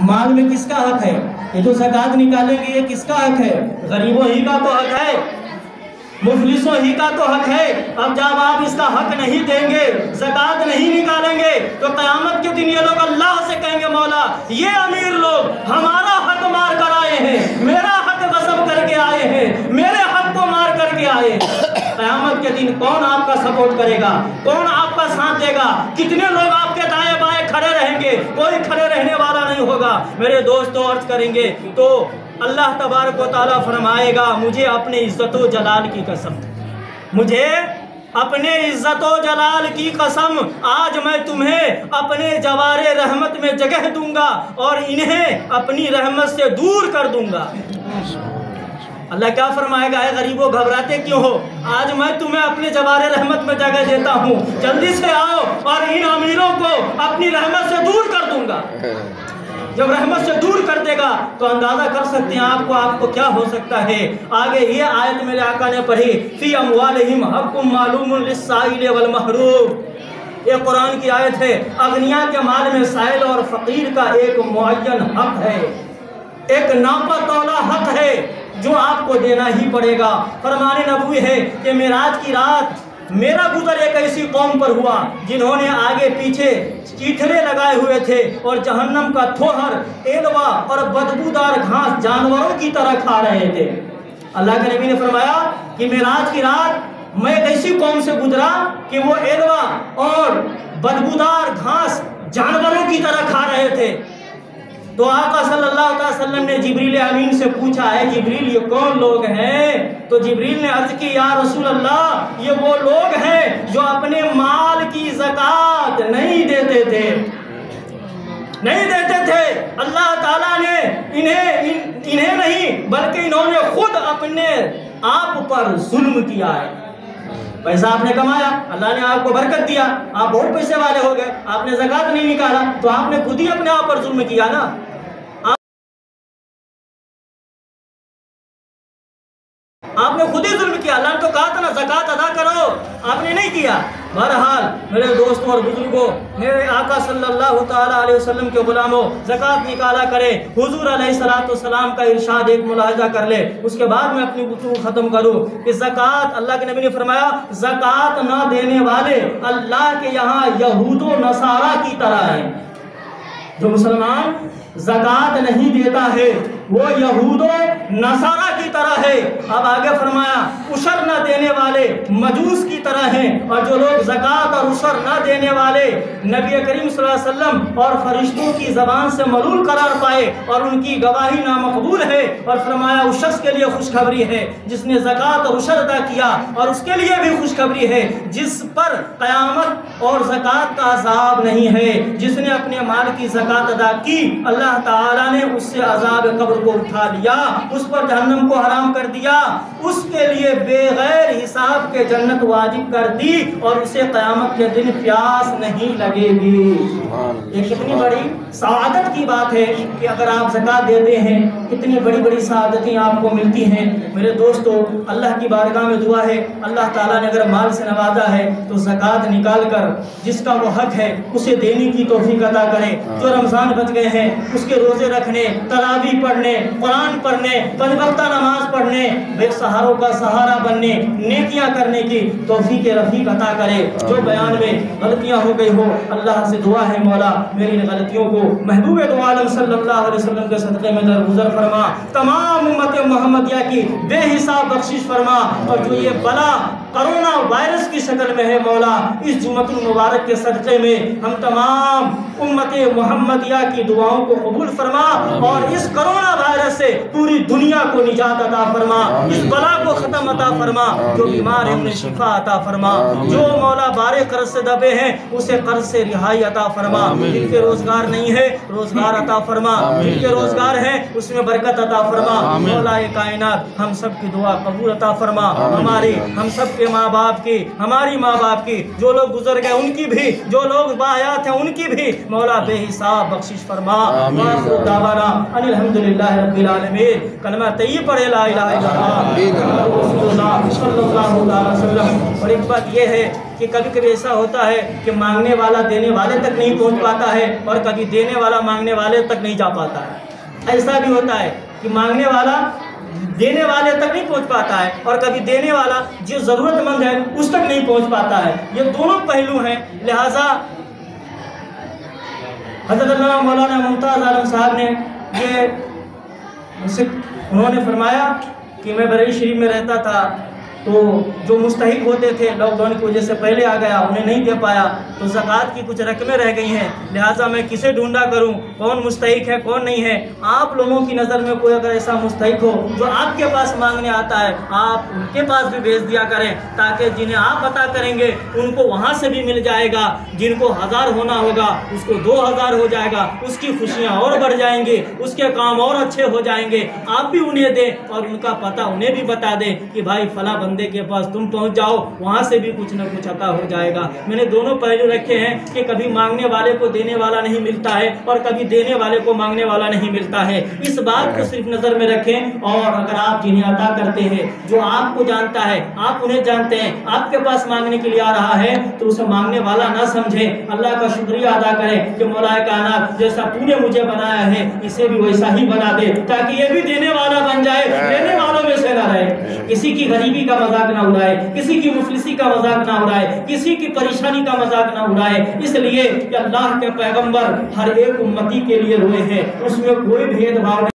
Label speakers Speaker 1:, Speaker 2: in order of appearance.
Speaker 1: माल में किसका हक है? ये जो जक़ात निकालेंगे, ये किसका हक है? गरीबों ही का तो हक है। मुफलिसों ही का तो हक है। अब जब आप इसका हक नहीं देंगे, जक़ात नहीं निकालेंगे तो क़यामत के दिन ये लोग अल्लाह से कहेंगे, मौला, ये अमीर लोग हमारा हक मार कर आए हैं, मेरा हक गसब करके आए हैं, मेरे हक को मार करके आए हैं। क़यामत के दिन कौन आपका सपोर्ट करेगा? कौन आपका साथ देगा। कितने लोग आपके दाएँ बाएँ खड़े रहेंगे? कोई खड़े रहने वाला नहीं होगा। मेरे दोस्तों अर्ज़ करेंगे तो अल्लाह तबारक ताला फरमाएगा, मुझे अपने इज़्ज़त जलाल की कसम। मुझे अपने इज़्ज़त जलाल की कसम आज मैं तुम्हें अपने जवार रहमत में जगह दूँगा और इन्हें अपनी रहमत से दूर कर दूँगा। अल्लाह क्या फरमाएगा है गरीबों, घबराते क्यों हो? आज मैं तुम्हें अपने जवारे रहमत में जगह देता हूँ। जल्दी से आओ और इन अमीरों को अपनी रहमत से दूर कर दूँगा। जब रहमत से दूर कर देगा तो अंदाज़ा कर सकते हैं आपको आपको क्या हो सकता है। आगे ये आयत मेरे आका ने पढ़ी, फ़ी अमवालिहिम हक्कुम मालूमुन लिस्साइल वल महरूम। ये कुरान की आयत है, अग्निया के माल में साइल और फकीर का एक मुन हक है। एक नापा तौला हक है। जो आपको देना ही पड़ेगा। फरमाने नबूई है कि मेराज की रात मेरा गुजर एक ऐसी कौम पर हुआ, जिन्होंने आगे पीछे चीथड़े लगाए हुए थे और जहन्नम का थोहर, एलवा और बदबूदार घास जानवरों की तरह खा रहे थे। अल्लाह के नबी ने फरमाया कि मेराज की रात मैं ऐसी कौम से गुजरा कि वो एलवा और बदबूदार घास जानवरों की तरह खा रहे थे। तो आका सल्लल्लाहु अलैहि वसल्लम ने जिब्रील अमीन से पूछा है जिब्रील ये कौन लोग हैं? तो जिब्रील ने अर्ज़ की या रसूल अल्लाह ये वो लोग हैं जो अपने माल की जक़ात नहीं देते थे। नहीं देते थे। अल्लाह ताला ने इन्हें इन, इन्हें नहीं बल्कि इन्होंने खुद अपने आप पर जुल्म किया है। पैसा आपने कमाया, अल्लाह ने आपको बरकत दिया, आप बहुत पैसे वाले हो गए, आपने जक़ात नहीं निकाला तो आपने खुद ही अपने आप पर जुल्म किया ना? आपने खुद ही जुल्म किया, अल्लाह ने तो कहा था ना, जक़ात अदा करो, आपने नहीं किया। बहरहाल, मेरे दोस्तों और बुज़ुर्गों, मेरे आका सल्लल्लाहु अलैहि वसल्लम के गुलामों, जक़ात निकाला करे, हुजूर सलाम का इरशाद एक मुलाजा कर ले, उसके बाद मैं अपनी गुफ्तु ख़त्म करूँ कि ज़क़़त, अल्लाह के नबी ने फरमाया, ज़क़़त ना देने वाले अल्लाह के यहाँ यहूदो, नसारा की तरह है। जो मुसलमान जक़ात नहीं देता है, वो यहूदो, नसारा की तरह है। अब आगे फरमाया उशर न वाले मजूस की तरह हैं और जो लोग जक़ात और उशर न देने वाले नबी करीम वसल्लम और फरिश्तों की ज़बान से मलूल करार पाए और उनकी गवाही नामकबूल है और फरमाया, उस शख्स के लिए खुशखबरी है, जिसने जक़ात और उशर अदा किया और उसके लिए भी खुशखबरी है, जिस पर क़यामत और ज़क़ात का अजाब नहीं है, जिसने अपने माल की ज़क़ात अदा की, अल्लाह ताला ने उससे अजाब कब्र को उठा लिया उस पर जहन्नम को हराम कर दिया उसके लिए बेगैर हिसाब के जन्नत वाजिब कर दी और उसे क़यामत के दिन प्यास नहीं लगेगी। ये कितनी बड़ी सआदत की बात है कि अगर आप ज़कात देते हैं कितनी बड़ी बड़ी सआदतें आपको मिलती हैं। मेरे दोस्तों अल्लाह की बारगाह में दुआ है अल्लाह ताला ने अगर माल से नवाजा है तो ज़कात निकाल कर जिसका वो हक है उसे देने की तोफ़ी अदा करें। जो रमज़ान बच गए हैं उसके रोज़े रखने तरावी पढ़ने कुरान पढ़ने पंजवक्ता नमाज़ पढ़ने बेसहारों का सहारा बनने नेकियाँ करने की तोफ़ी के रफ़ीक अता करे जो बयान में गलतियाँ हो गई हो अल्लाह से दुआ है मौला मेरी इन गलतियों को महबूब दो आलम सल्लल्लाहु अलैहि वसल्लम के सदक़े में दरगुजर फरमा तमाम उम्मत मोहम्मदिया की बेहिसाब बख्शिश फरमा और जो ये बला कोरोना वायरस की शक्ल में है मौला इस जुमतुल मुबारक के सदक़े में हम तमाम उम्मत मोहम्मदिया की दुआओं को कबूल फरमा और इस कोरोना वायरस से पूरी दुनिया को निजात अता फरमा। इस बला को ख़त्म अता फरमा जो बीमार है उन्हें शिफा अता फरमा। जो मौला बारे कर्ज से दबे हैं उसे कर्ज से रिहाई अता फरमा। जिनके रोज़गार नहीं है रोज़गार अता फरमा। जिनके रोज़गार है उसमें बरकत अता फरमा। मौला कायनात हम सब की दुआ कबूल अता फरमा। हमारे हम सब के माँ बाप की हमारी माँ बाप की जो लोग गुजर गए उनकी भी जो लोग बायात हैं उनकी भी। मौला बेहिसाब बख्शिश फरमा। दावाना अनिलहमदुलिल्लाह रब्बिल आलमीन। कलमा तय्यब पढ़े ला और एक बात ये है कि कभी कभी ऐसा होता है कि मांगने वाला देने वाले तक नहीं पहुँच पाता है और कभी देने वाला मांगने वाले तक नहीं जा पाता है। ऐसा भी होता है कि मांगने वाला देने वाले तक नहीं पहुँच पाता है और कभी देने वाला जो ज़रूरतमंद है उस तक नहीं पहुँच पाता है। ये दोनों पहलू हैं। लिहाजा हज़रत मौलाना मुमताज़ आलम साहब ने ये उन्होंने फरमाया कि मैं बरेली शरीफ में रहता था। तो जो मुस्तक होते थे लॉकडाउन की वजह से पहले आ गया, उन्हें नहीं दे पाया। तो ज़क़़त की कुछ रकमें रह गई हैं। लिहाजा मैं किसे ढूंढा करूँ? कौन मुस्तक है, कौन नहीं है? आप लोगों की नज़र में कोई अगर ऐसा मुस्तक हो, जो आपके पास मांगने आता है, आप उनके पास भी भेज दिया करें, ताकि जिन्हें आप पता करेंगे, उनको वहाँ से भी मिल जाएगा। जिनको हज़ार होना होगा, उसको दो हज़ार हो जाएगा। उसकी खुशियाँ और बढ़ जाएँगी, उसके काम और अच्छे हो जाएँगे। आप भी उन्हें दें और उनका पता उन्हें भी बता दें कि भाई फला बंदे के पास तुम पहुँच जाओ वहाँ से भी कुछ ना कुछ अता हो जाएगा। मैंने दोनों पहलू रखे हैं कि कभी मांगने वाले को देने वाला नहीं मिलता है और कभी देने वाले को मांगने वाला नहीं मिलता है। इस बात को सिर्फ़ नज़र में रखें और अगर आप जिन्हें अता करते हैं जो आपको जानता है आप उन्हें जानते हैं आपके पास मांगने के लिए आ रहा है तो उसे मांगने वाला ना समझे। अल्लाह का शुक्रिया अदा करें कि मौलाए काना जैसा तूने मुझे बनाया है इसे भी वैसा ही बना दे ताकि ये भी देने वाला बन जाए देने वालों में से ना रहे। किसी की गरीबी का मज़ाक ना उड़ाए, किसी की मुफलिसी का मज़ाक ना उड़ाए, किसी की परेशानी का मज़ाक ना उड़ाए। इसलिए अल्लाह के पैगंबर हर एक उम्मती के लिए रोए हैं, उसमें कोई भेदभाव नहीं।